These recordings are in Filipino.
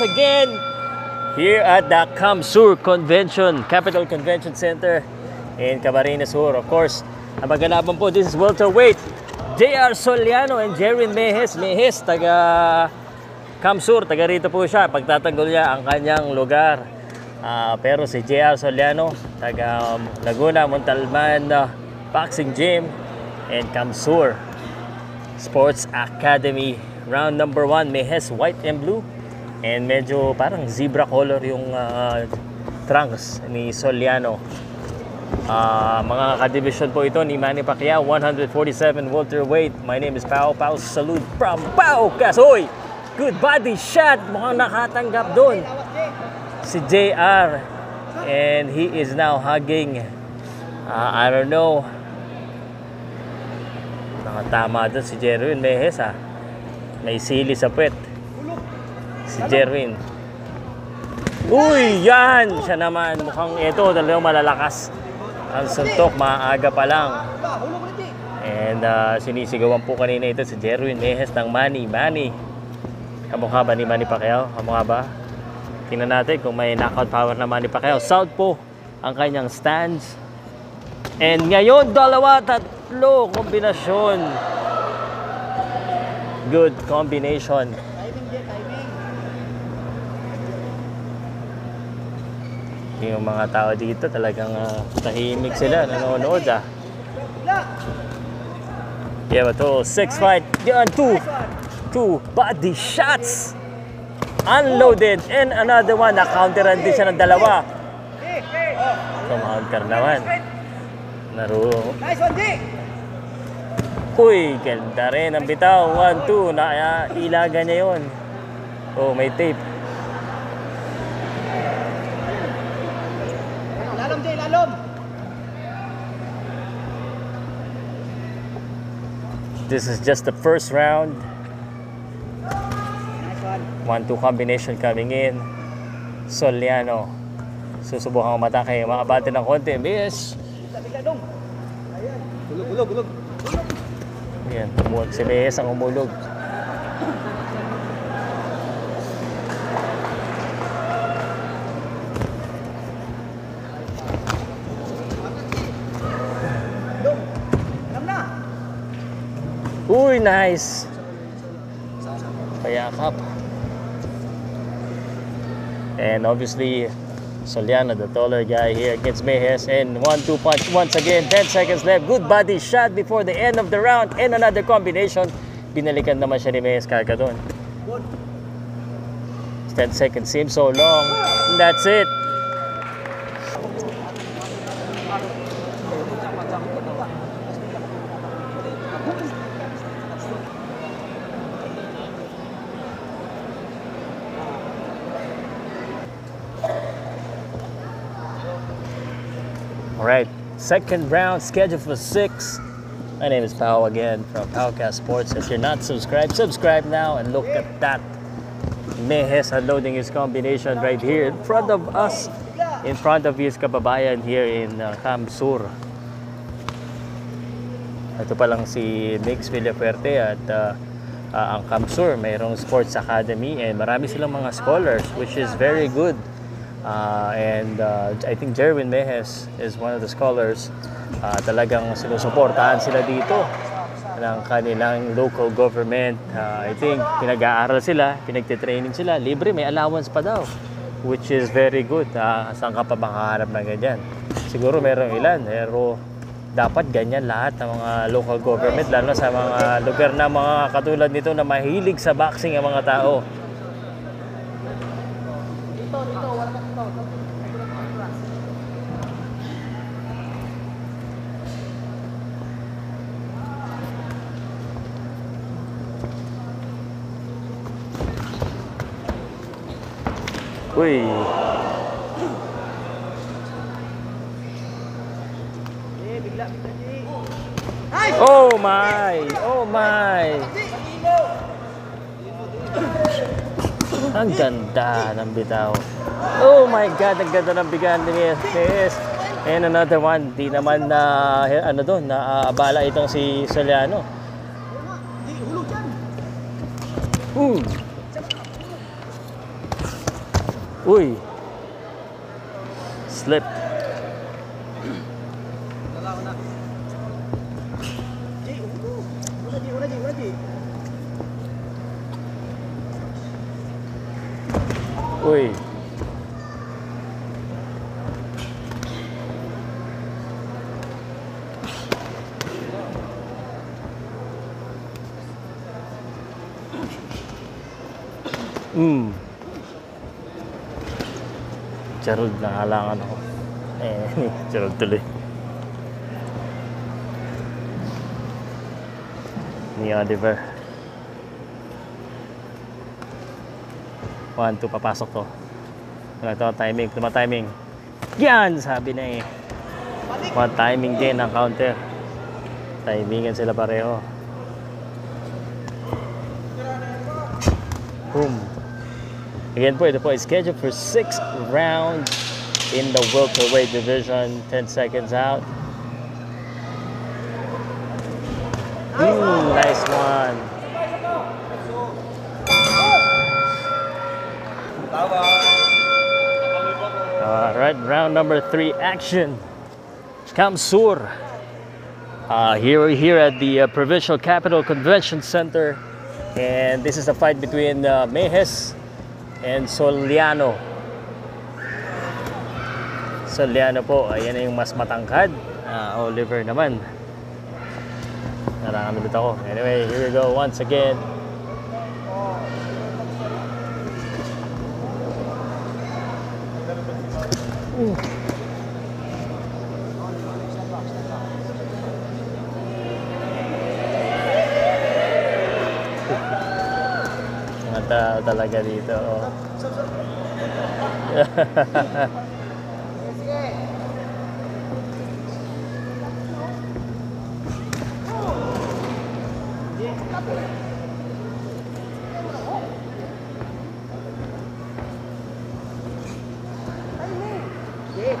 once again. Here at the Kamsur Convention, Capital Convention Center in Camarines Sur. Of course, ang magalaban po, this is welterweight. JR Soliano and Jerin Mejes. Mejes, taga Kamsur, taga rito po siya. Pagtatanggol niya ang kanyang lugar. Ah, pero si JR Soliano, taga um, Laguna, Montalban uh, Boxing Gym and Kamsur Sports Academy. Round number one, Mejes white and blue. And medyo parang zebra color yung ah, trunks ni Soliano. Ah, mga ka-division po ito ni Manny Pacquiao, 147 welterweight. My name is Pao Pao. Salute from Pao Kasoy. Good body shot. Mukhang nakatanggap doon si JR. And he is now hugging, ah, I don't know, nakatama doon si Jerwin Mejes ah. May sili sa puwet. Si Jerwin. Uy, yan! Siya naman. Mukhang ito, talagang malalakas. Ang suntok, maaga pa lang. And uh, sinisigawan po kanina ito si Jerwin Mejes ng Manny. Manny, kamukha ba ni Manny Pacquiao? Kamukha ba? Tingnan natin kung may knockout power na Manny Pacquiao. South po ang kanyang stance. And ngayon, dalawa, tatlo, kombinasyon. Good combination. Yung mga tao dito talagang ah, tahimik sila, nanonood ah. Yeah, but oh, six fight. Yan, two. Two body shots. Unloaded. And another one, na-counteran din siya ng dalawa. Kumounter naman. D! Uy, ganda rin ang bitaw. One, two. Na, ilaga niya yun. Oh, may tape. This is just the first round. One. One-two combination coming in. Soliano. Susubukan umatake. Mga bate ng konti. Miss. Ayan. Tumuwag si Reyes ang umulog. Uy, nice! Payakap. And obviously, Soliano, the taller guy here against Mejes. And one-two punch once again. 10 seconds left. Good body shot before the end of the round. And another combination. Binalikan naman siya ni Mejes kaka doon. Good. 10 seconds seems so long. And that's it. All right, second round scheduled for six. My name is Pao again from Powcast Sports. If you're not subscribed, subscribe now and look at that. Mejes unloading his combination right here in front of us. In front of his kababayan here in uh, Kamsur. Ito pa lang si Nix Villafuerte at uh, uh, ang Kamsur, mayroong sports academy and marami silang mga scholars which is very good. Uh, and uh, I think Jerwin Mejes is one of the scholars. Uh, talagang sinusuportahan sila dito ng kanilang local government. Uh, I think pinag-aaral sila, pinagtitraining sila, libre, may allowance pa daw. Which is very good. Uh, saan ka pa makaharap ng ganyan? Siguro merong ilan, pero dapat ganyan lahat ng mga local government, lalo sa mga lugar na mga katulad nito na mahilig sa boxing ang mga tao. Uy, oh my, oh my. Ang ganda ng bitaw. Oh my God, ang ganda ng bigan ni Yes. And another one, di naman na, ano doon, naabala itong si Soliano. Di, una, Ji. Uy. Mm. Charod na halangan ako. Eh, charod tuloy. Ni Oliver. One, two, papasok to. Wala to, timing, tuma timing. Yan, sabi na eh. One timing din ang counter. Timingan sila pareho. Boom. Again ito po is scheduled for six rounds in the welterweight division. 10 seconds out. Mm, nice one. All right, round number three, action. Kamsur. Uh, here, here at the uh, Provincial Capital Convention Center, and this is a fight between uh, Mejes and Soliano. Soliano po, ayan na yung mas matangkad. Ah, Oliver naman. Narakamit ako. Anyway, here we go once again. Mga tao talaga dito. Oh.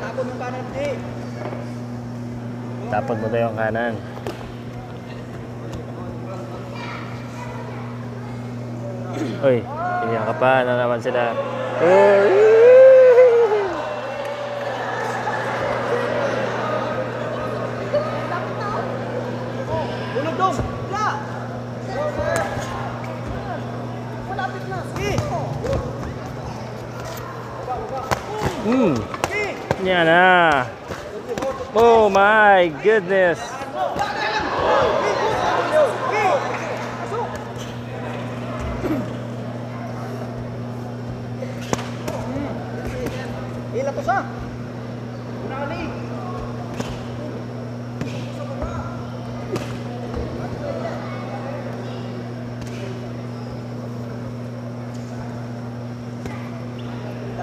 Tapon yung kanan, Ji. Tapos mo tayo ang kanan. Uy, ka pa na naman sila. Hmm, yan na. Oh my goodness. Hila to sa. Una kali.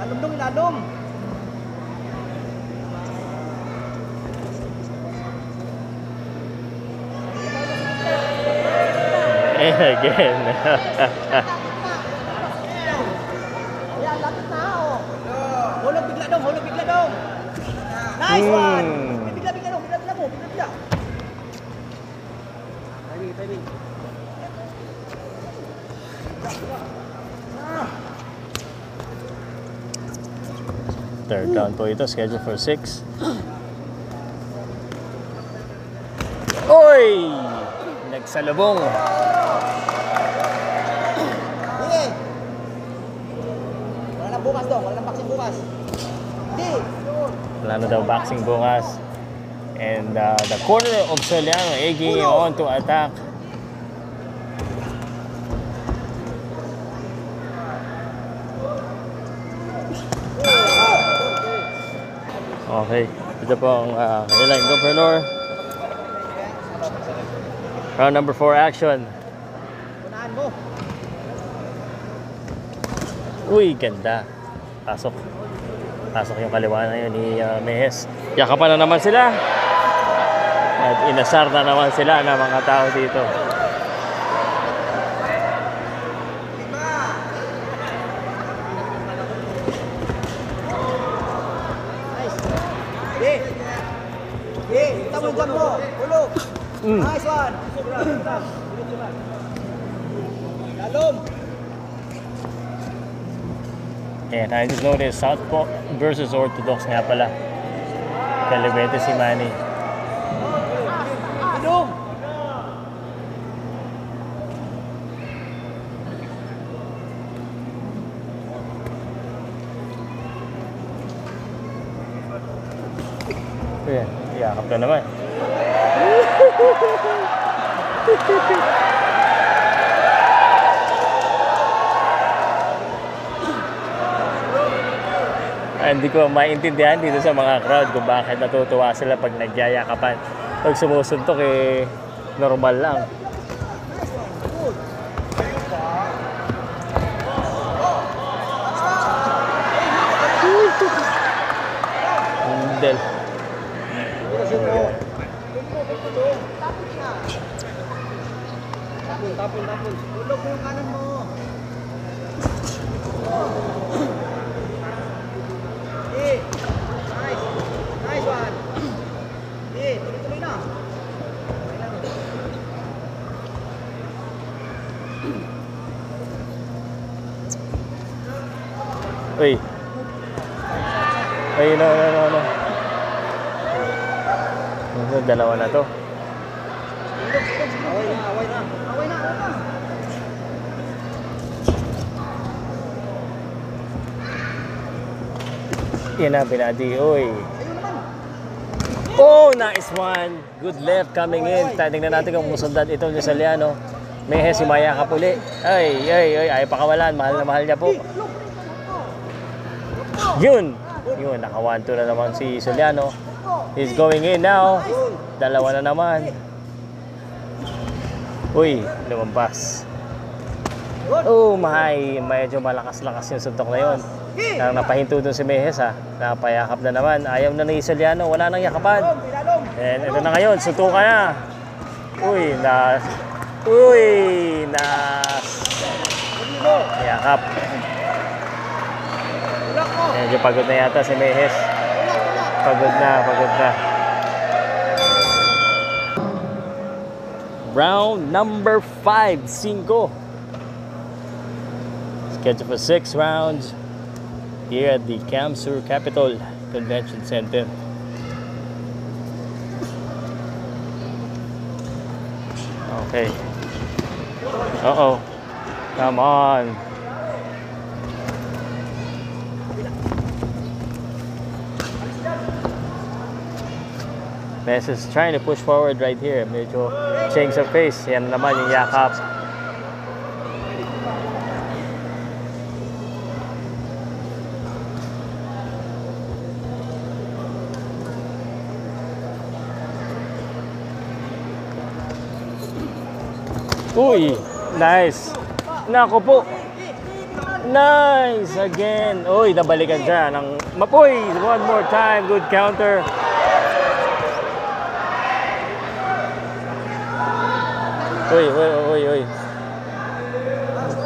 Ilalom dong, ilalom. And again. Yan, lapit na ako. Hulog bigla dong, hulog bigla dong. Nice one. Third round po ito, scheduled for 6. Oy! Nagsalubong. Sige. Wala nang bukas dong, wala nang boxing bukas. Hindi. Wala na daw boxing bukas. And uh, the corner of Soliano egging on to attack. Okay, ito po ang uh, kanilang governor. Round number 4 action. Uy, ganda. Pasok. Pasok yung kaliwa na yun ni uh, Mejes. Yakapan na naman sila. At inasar na naman sila ng mga tao dito. Nice. Sige. Sige, kita mo dyan mo. Hulog. Mm. Nice one. Lalom. And I just noticed Southpaw versus Orthodox nga pala. Calibete si Manny. Dong! Ayan, yakap na naman. Ah, Hindi ko maintindihan dito sa mga crowd kung bakit natutuwa sila pag nagyayakapan. Pag sumusuntok eh, normal lang. Del. Tapon, tapon, tapon. Tulog mo yung kanan mo. Eh, nice. Nice one. Eh, tuloy-tuloy na. Uy. Uy, no, no, no, no. Dalawa na to. Away na, away na. Away na. Yan na, binadi. Uy. Oh, nice one. Good left coming in. Tingnan natin kung musundan ito ni Saliano. May si Maya Kapuli. Ay, ay, ay, ay, pakawalan. Mahal na mahal niya po. Yun. Yun, naka 1-2 na naman si Soliano. He's going in now. Dalawa na naman. Uy, lumampas. Oh my, medyo malakas-lakas yung suntok na yun. Nang napahinto dun si Mejes ha. Napayakap na naman. Ayaw na ni Soliano. Wala nang yakapan. And ito na ngayon, suntukan na. Uy, na... Uy, na... Yakap. Medyo pagod na yata si Mejes. Pagod na, pagod na. Round number 5, 5. Scheduled for 6 rounds here at the Kamsur Capital Convention Center. Okay. Uh-oh. Come on. Messi trying to push forward right here. Medyo change of pace. Yan naman yung yakap. Uy! Nice! Nako po! Nice! Again! Uy, nabalikan siya ng Mapoy! One more time. Good counter. Uy, uy, uy, uy.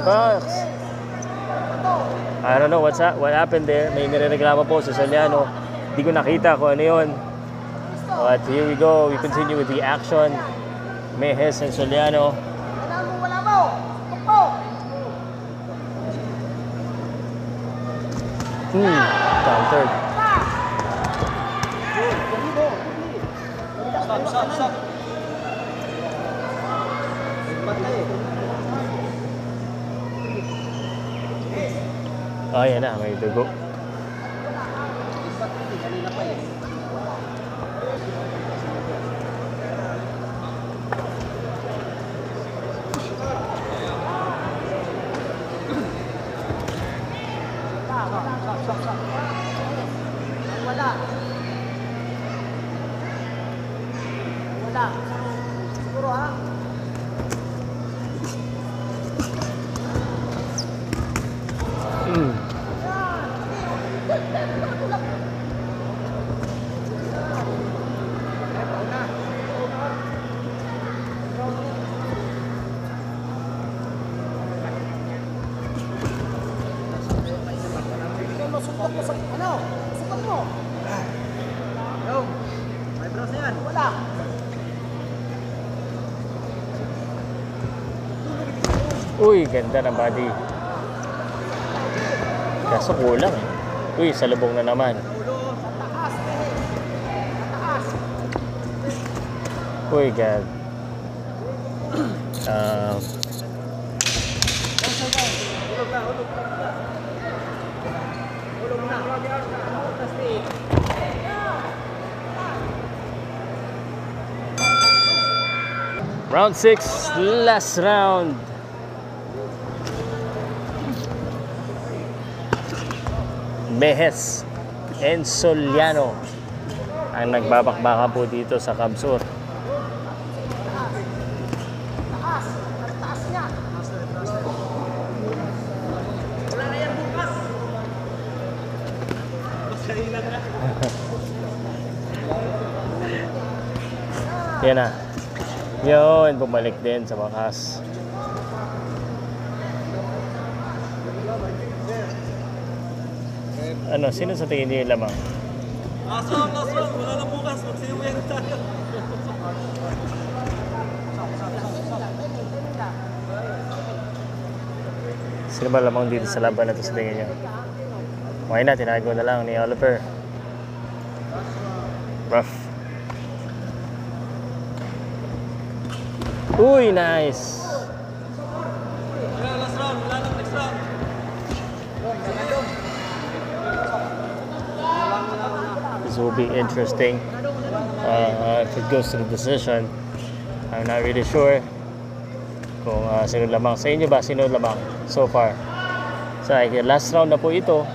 Fox. I don't know what's ha- what happened there. May nirereklamo po sa Saliano. Hindi ko nakita kung ano yun. But here we go. We continue with the action. Mejes and mo. Hmm. Countered. Stop, Oh, yan na. May dugo. Kanina pa eh. Wala. Wala. Siguro ha? Hmm. Ikaw masutok mo sa ano? Sukat mo. Yo. May bros na yan. Wala. Uy, ganda ng body. Kaso kulang eh. Uy, salubong na naman. Uy, God. Plastic. round 6, last round. Mehes and Soliano ang nagbabakbaka po dito sa na yan na. Yun, bumalik din sa wakas. Ano, sino sa tingin niyo yung lamang? Aswang, aswang, wala na bukas, magsiuwi na tayo. Sino ba lamang dito sa laban na to sa tingin niyo? Okay na, tinago na lang ni Oliver. Rough. Uy, nice! Will be interesting. Uh, if it goes to the decision, I'm not really sure kung uh, sino lamang. Sa inyo ba, sino lamang so far? So, last round na po ito.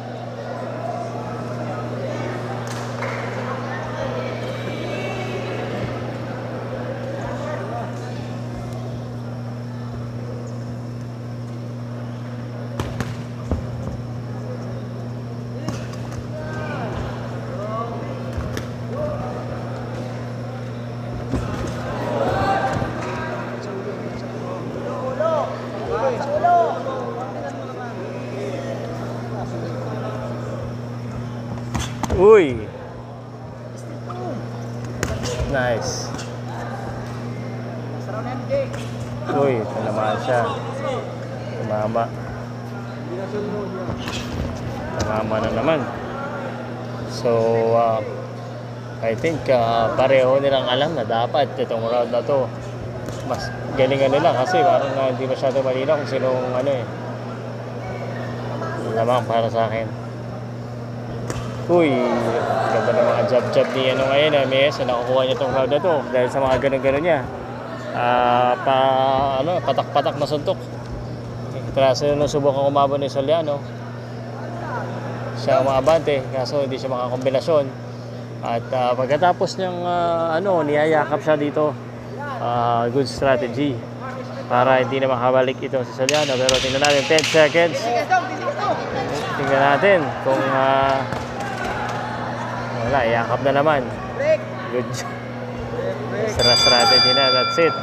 I think uh, pareho nilang alam na dapat itong round na to mas galingan nila kasi parang uh, hindi masyado malinaw kung sinong ano eh. Lamang para sa akin. Uy, ganda ng mga jab-jab ni ano ngayon eh, Mies, na nakukuha niya itong round na to dahil sa mga ganun-ganun niya. Ah, pa, ano, patak-patak na suntok. Kaso nung subukan umabot ni Soliano, siya umabante, kaso hindi siya makakombinasyon. At ah, pagkatapos niyang ah, ano, niyayakap siya dito, ah, good strategy para hindi na makabalik ito si Soliano. Pero tingnan natin, 10 seconds. Tingnan natin kung ah, wala, yakap na naman. Good strategy na, that's it.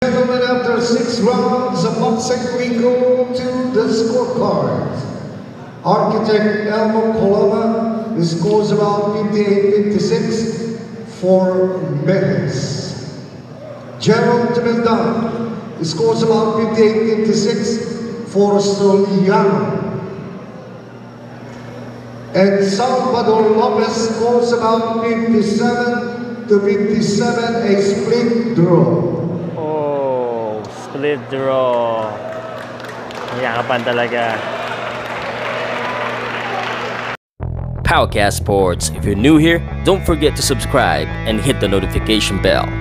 Gentlemen, after six rounds of boxing, we go to the scorecard. Architect Elmo Coloma scores about 58-56 for Menes. Gerald Mildan scores about 58-56 for Soliano. And Salvador Lopez scores about 57 to 57, a split draw. Oh, split draw. Yakapan talaga. Powercast Sports. If you're new here, don't forget to subscribe and hit the notification bell.